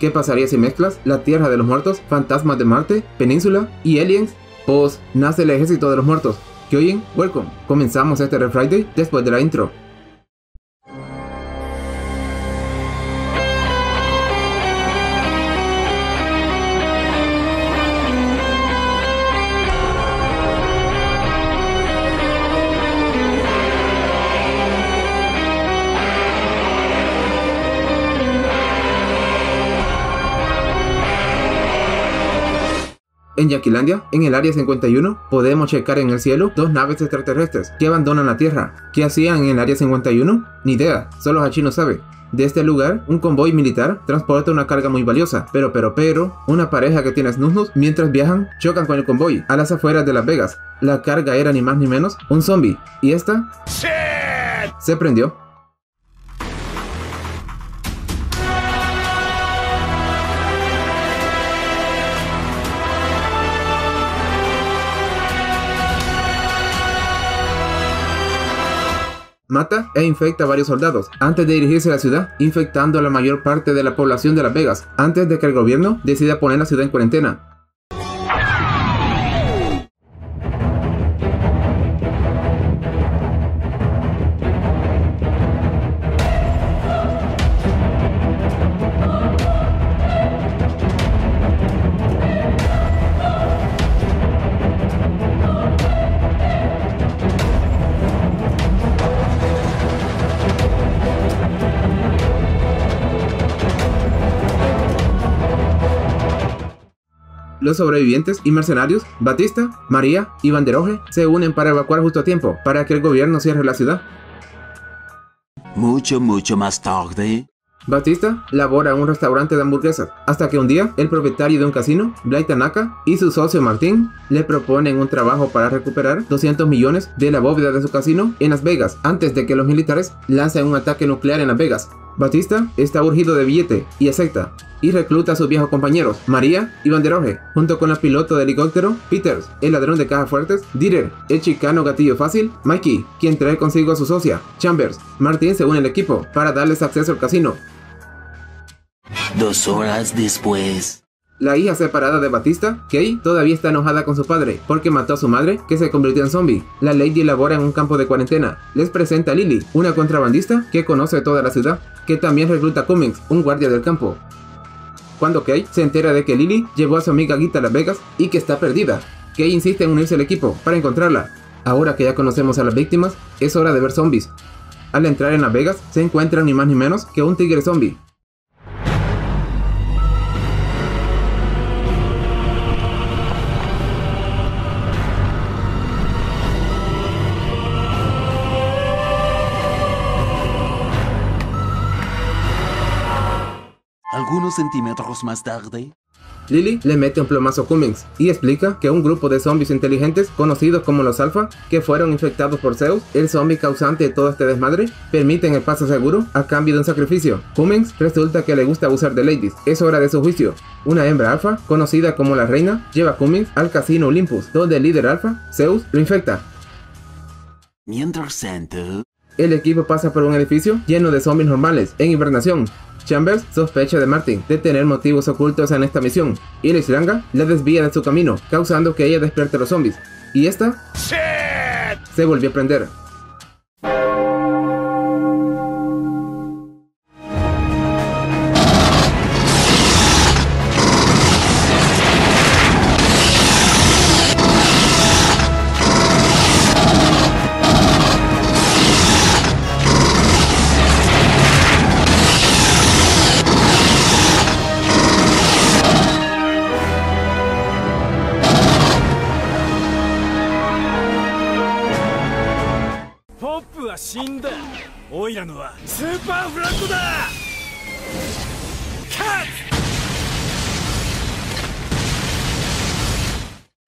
¿Qué pasaría si mezclas la Tierra de los Muertos, Fantasmas de Marte, Península y Aliens? Pues nace el Ejército de los Muertos. ¿Qué oyen? Welcome. Comenzamos este Red Friday después de la intro. En Yaquilandia, en el área 51, podemos checar en el cielo dos naves extraterrestres que abandonan la Tierra. ¿Qué hacían en el área 51? Ni idea, solo Hachi no sabe. De este lugar, un convoy militar transporta una carga muy valiosa, pero pero pero, una pareja que tiene snusnus mientras viajan chocan con el convoy a las afueras de Las Vegas. La carga era ni más ni menos un zombie, y esta se prendió. Mata e infecta a varios soldados antes de dirigirse a la ciudad, infectando a la mayor parte de la población de Las Vegas, antes de que el gobierno decida poner la ciudad en cuarentena. Los sobrevivientes y mercenarios, Batista, María y Banderoje, se unen para evacuar justo a tiempo, para que el gobierno cierre la ciudad. Mucho, mucho más tarde. Batista labora en un restaurante de hamburguesas, hasta que un día el propietario de un casino, Blake Tanaka, y su socio Martín le proponen un trabajo para recuperar 200 millones de la bóveda de su casino en Las Vegas, antes de que los militares lancen un ataque nuclear en Las Vegas. Batista está urgido de billete y acepta, y recluta a sus viejos compañeros, María y Banderoje, junto con la piloto de helicóptero, Peters, el ladrón de cajas fuertes, Dieter, el chicano gatillo fácil, Mikey, quien trae consigo a su socia, Chambers. Martin se une al equipo para darles acceso al casino. Dos horas después. La hija separada de Batista, Kay, todavía está enojada con su padre porque mató a su madre, que se convirtió en zombie. La Lady labora en un campo de cuarentena. Les presenta a Lily, una contrabandista que conoce toda la ciudad, que también recluta a Cummings, un guardia del campo. Cuando Kay se entera de que Lily llevó a su amiga Gita a Las Vegas y que está perdida, Kay insiste en unirse al equipo para encontrarla. Ahora que ya conocemos a las víctimas, es hora de ver zombies. Al entrar en Las Vegas, se encuentran ni más ni menos que un tigre zombie, Centímetros más tarde. Lily le mete un plomazo a Cummings y explica que un grupo de zombies inteligentes conocidos como los Alpha, que fueron infectados por Zeus, el zombie causante de todo este desmadre, permiten el paso seguro a cambio de un sacrificio. Cummings resulta que le gusta abusar de ladies, es hora de su juicio. Una hembra alfa, conocida como la reina, lleva a Cummings al casino Olympus, donde el líder alfa, Zeus, lo infecta. Mientras tanto, el equipo pasa por un edificio lleno de zombies normales, en hibernación, Chambers sospecha de Martin de tener motivos ocultos en esta misión, y la la desvía de su camino, causando que ella despierte a los zombies. Y esta se volvió a prender.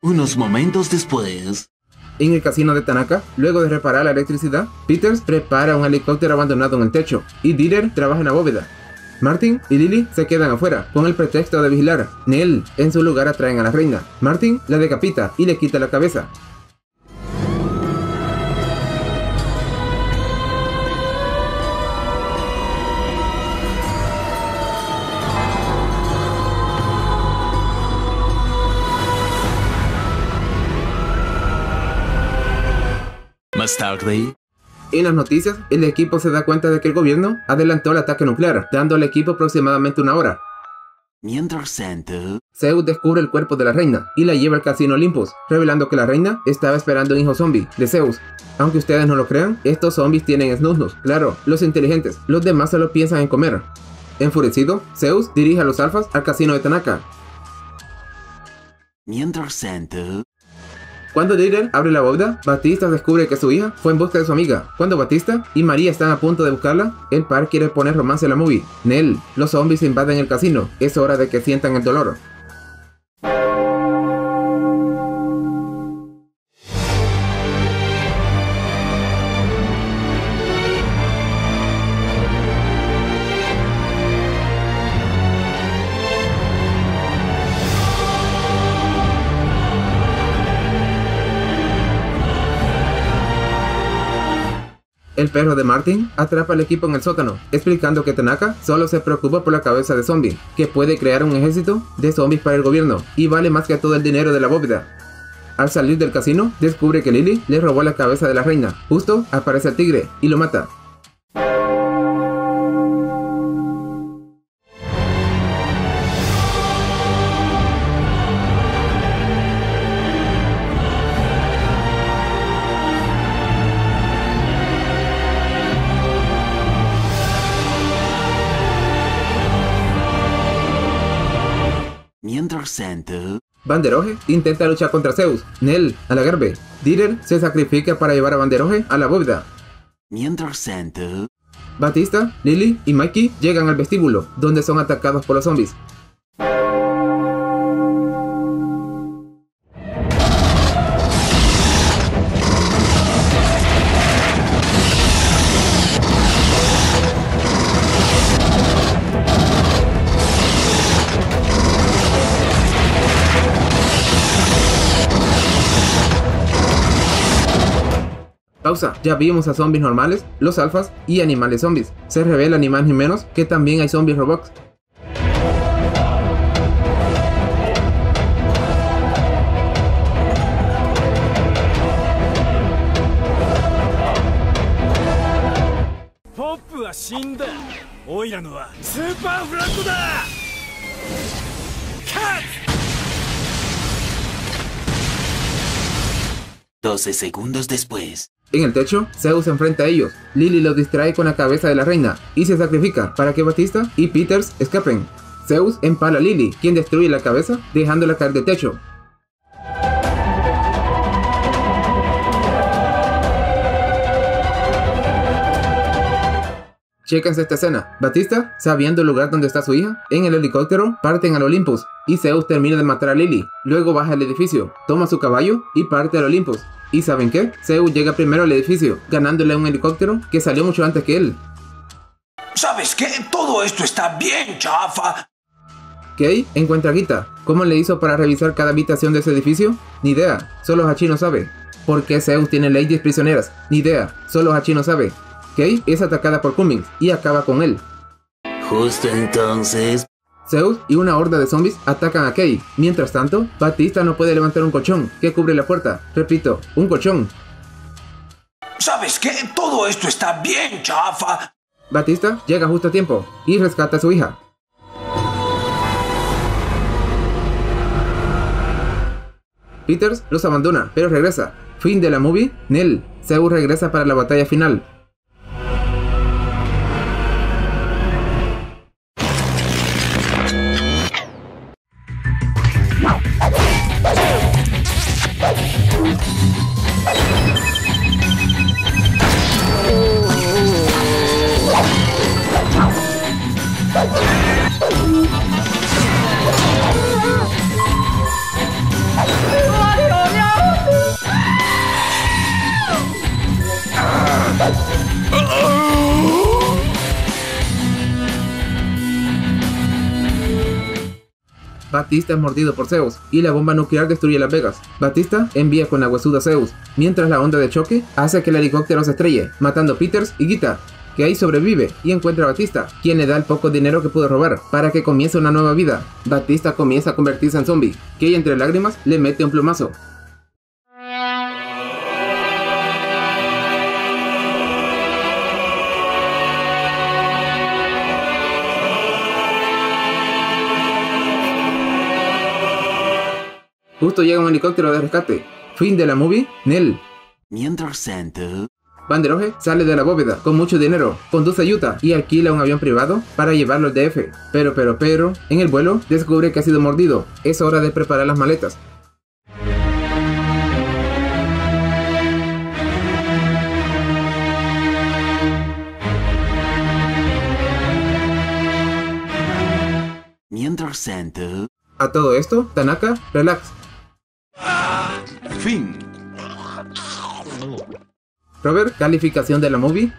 Unos momentos después... En el casino de Tanaka, luego de reparar la electricidad, Peters prepara un helicóptero abandonado en el techo y Dieter trabaja en la bóveda. Martin y Lily se quedan afuera, con el pretexto de vigilar. Nell, en su lugar, atraen a la reina. Martin la decapita y le quita la cabeza. Más tarde. En las noticias, el equipo se da cuenta de que el gobierno adelantó el ataque nuclear, dando al equipo aproximadamente una hora. Mientras tanto, Zeus descubre el cuerpo de la reina y la lleva al casino Olympus, revelando que la reina estaba esperando un hijo zombie de Zeus. Aunque ustedes no lo crean, estos zombies tienen snusnus, claro, los inteligentes, los demás solo piensan en comer. Enfurecido, Zeus dirige a los alfas al casino de Tanaka. mientras tanto, Cuando Dylan abre la bóveda, Batista descubre que su hija fue en busca de su amiga. Cuando Batista y María están a punto de buscarla, el par quiere poner romance en la movie. Nell, los zombies invaden el casino. Es hora de que sientan el dolor. El perro de Martin atrapa al equipo en el sótano, explicando que Tanaka solo se preocupa por la cabeza de zombie, que puede crear un ejército de zombies para el gobierno y vale más que todo el dinero de la bóveda. Al salir del casino, descubre que Lily le robó la cabeza de la reina. Justo aparece el tigre y lo mata. Mientras tanto, Banderoje intenta luchar contra Zeus. Nell, a la garbe. Direr se sacrifica para llevar a Banderoje a la bóveda. mientras tanto, Batista, Lily y Mikey llegan al vestíbulo, donde son atacados por los zombies. Ya vimos a zombies normales, los alfas y animales zombies. Se revela ni más ni menos que también hay zombies robots. Pop 12 segundos después. En el techo, Zeus enfrenta a ellos. Lily los distrae con la cabeza de la reina y se sacrifica para que Batista y Peters escapen. Zeus empala a Lily, quien destruye la cabeza dejándola caer del techo. Chéquense esta escena. Batista, sabiendo el lugar donde está su hija, en el helicóptero parten al Olympus y Zeus termina de matar a Lily. Luego baja al edificio, toma su caballo y parte al Olympus. ¿Y saben qué? Zeus llega primero al edificio, ganándole un helicóptero que salió mucho antes que él. ¿Sabes qué? Todo esto está bien chafa. Kei encuentra a Gita. ¿Cómo le hizo para revisar cada habitación de ese edificio? Ni idea, solo Hachino sabe. ¿Por qué Zeus tiene leyes prisioneras? Ni idea, solo Hachino sabe. Kei es atacada por Cummings y acaba con él. Justo entonces, Zeus y una horda de zombies atacan a Kei. Mientras tanto, Batista no puede levantar un colchón que cubre la puerta. Repito, un colchón. ¿Sabes qué? Todo esto está bien chafa. Batista llega justo a tiempo y rescata a su hija. Peters los abandona, pero regresa. Fin de la movie, Nell. Zeus regresa para la batalla final. Batista es mordido por Zeus y la bomba nuclear destruye Las Vegas. Batista envía con la huesuda a Zeus, mientras la onda de choque hace que el helicóptero se estrelle, matando a Peters y Gita, que ahí sobrevive y encuentra a Batista, quien le da el poco dinero que pudo robar, para que comience una nueva vida. Batista comienza a convertirse en zombie, que entre lágrimas le mete un plumazo. Justo llega un helicóptero de rescate. Fin de la movie, Nell. Mientras tanto, Banderoje sale de la bóveda con mucho dinero, conduce a Utah y alquila un avión privado para llevarlo al DF. Pero, pero, pero, en el vuelo descubre que ha sido mordido. Es hora de preparar las maletas. mientras tanto, A todo esto, Tanaka, relax. Robert, calificación de la movie.